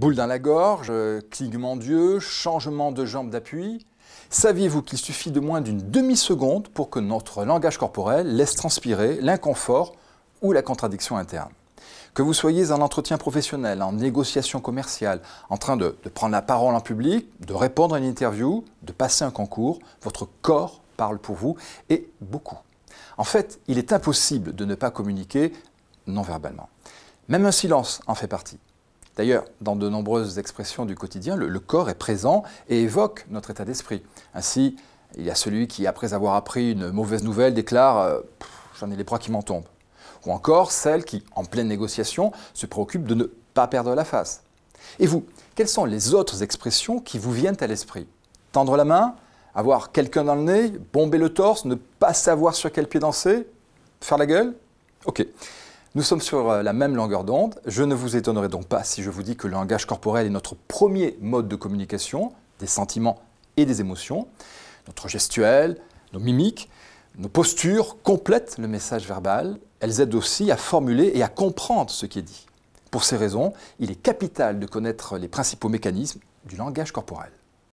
Boule dans la gorge, clignement d'yeux, changement de jambe d'appui. Saviez-vous qu'il suffit de moins d'une demi-seconde pour que notre langage corporel laisse transpirer l'inconfort ou la contradiction interne? Que vous soyez en entretien professionnel, en négociation commerciale, en train de, prendre la parole en public, de répondre à une interview, de passer un concours, votre corps parle pour vous et beaucoup. En fait, il est impossible de ne pas communiquer non verbalement. Même un silence en fait partie. D'ailleurs, dans de nombreuses expressions du quotidien, le, corps est présent et évoque notre état d'esprit. Ainsi, il y a celui qui, après avoir appris une mauvaise nouvelle, déclare euh, J'en ai les bras qui m'en tombent ou encore celle qui, en pleine négociation, se préoccupe de ne pas perdre la face. Et vous, quelles sont les autres expressions qui vous viennent à l'esprit? Tendre la main Avoir quelqu'un dans le nez Bomber le torse Ne pas savoir sur quel pied danser Faire la gueule? Ok. Nous sommes sur euh, la même longueur d'onde. Je ne vous étonnerai donc pas si je vous dis que le langage corporel est notre premier mode de communication des sentiments et des émotions. Notre gestuel, nos mimiques, nos postures complètent le message verbal elles aident aussi à formuler et à comprendre ce qui est dit. Pour ces raisons, il est capital de connaître les principaux mécanismes du langage corporel.